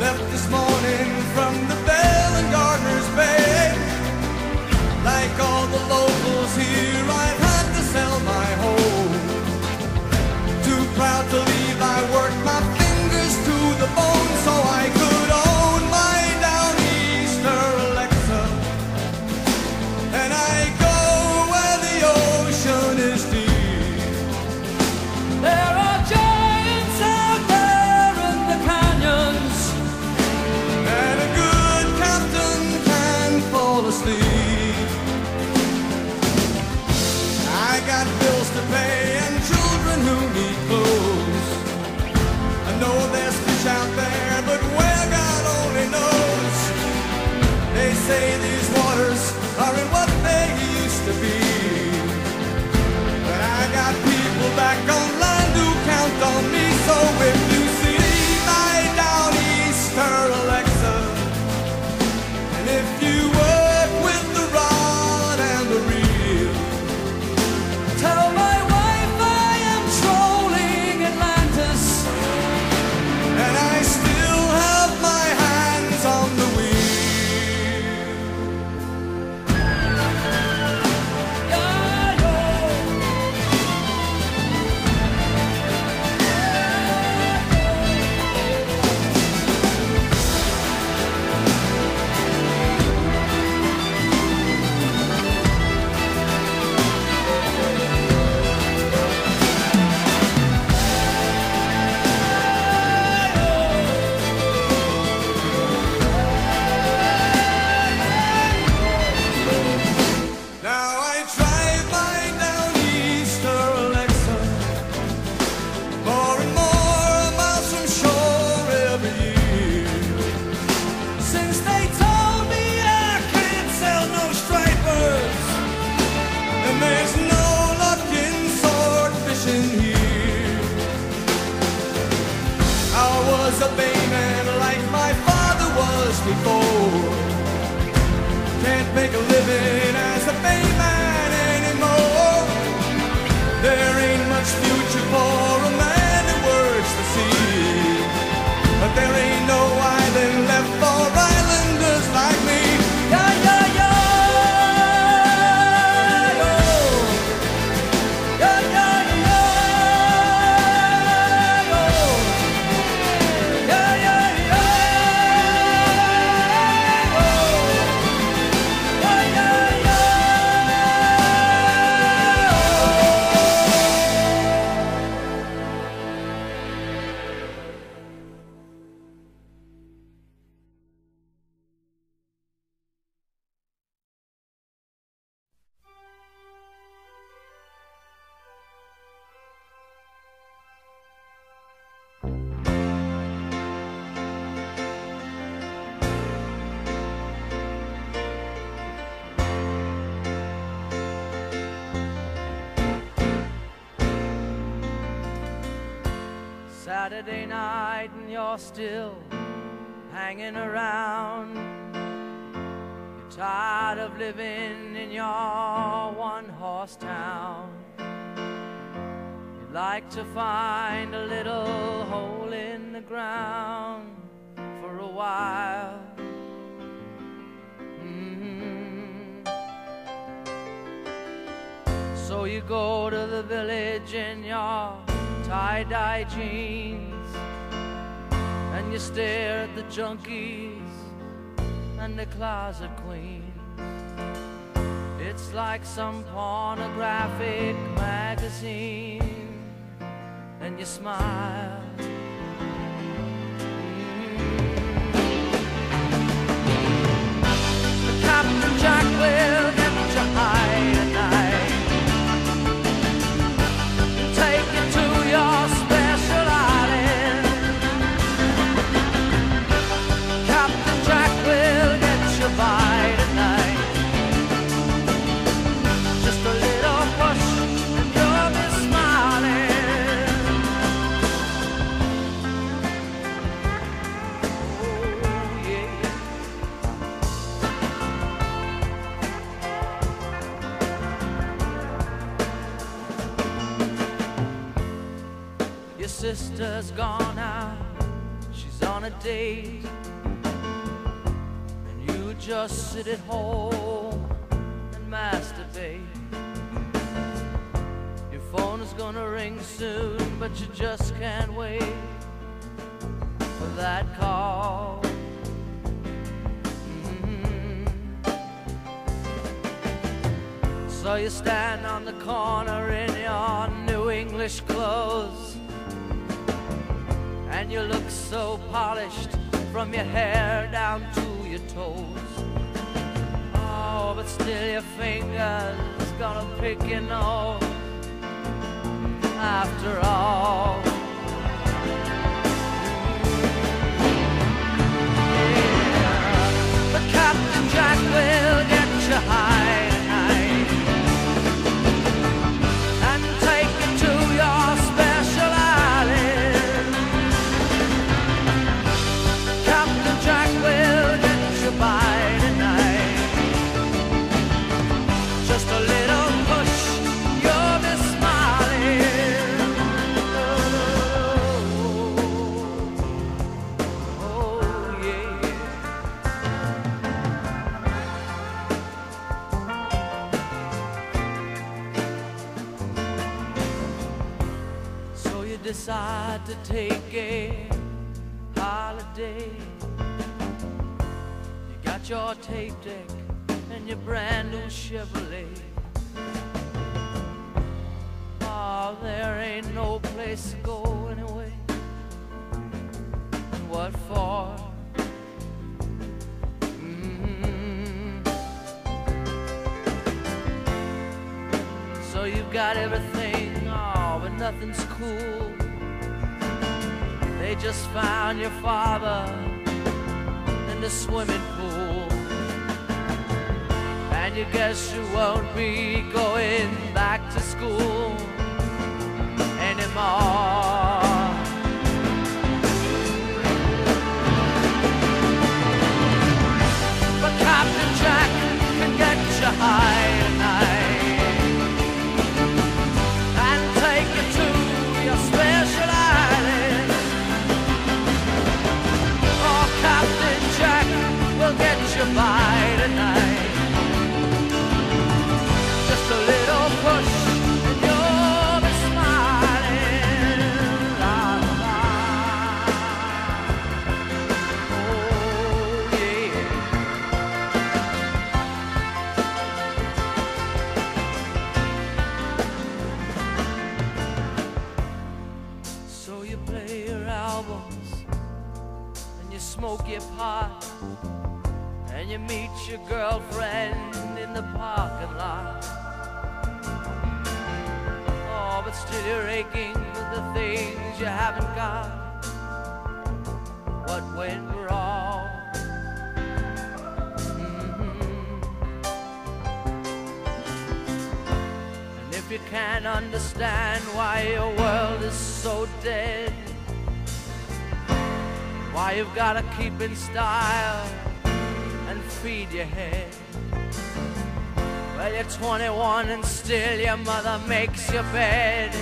left this morning from the Since they told me I can't sell no stripers, and there's no luck in here. I was a bayman like my father was before. Can't make a living. Saturday night and you're still hanging around. You're tired of living in your one horse town. You'd like to find a little hole in the ground for a while. Mm-hmm. So you go to the village and you're tie-dye jeans And you stare at the junkies and the closet queens. It's like some pornographic magazine And you smile. sister's gone out, she's on a date. And you just sit at home and masturbate. Your phone is gonna ring soon, but you just can't wait for that call. Mm-hmm. So you stand on the corner in your new English clothes and you look so polished from your hair down to your toes. Oh, but still your fingers gonna pick your nose after all. Decide to take a holiday. You got your tape deck and your brand new Chevrolet. Oh, there ain't no place to go anyway. And what for? Mhm. So you've got everything, oh, but nothing's cool. They just found your father in the swimming pool. And you guess you won't be going back to school anymore. You smoke your pot and you meet your girlfriend in the parking lot. Oh, but still you're aching for the things you haven't got. What went wrong? Mhm. And if you can't understand why your world is so dead, why you've gotta keep in style and feed your head. Well, you're 21 and still your mother makes your bed,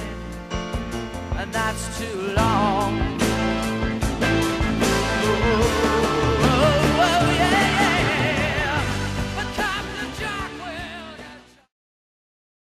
and that's too long. Oh, oh, oh yeah.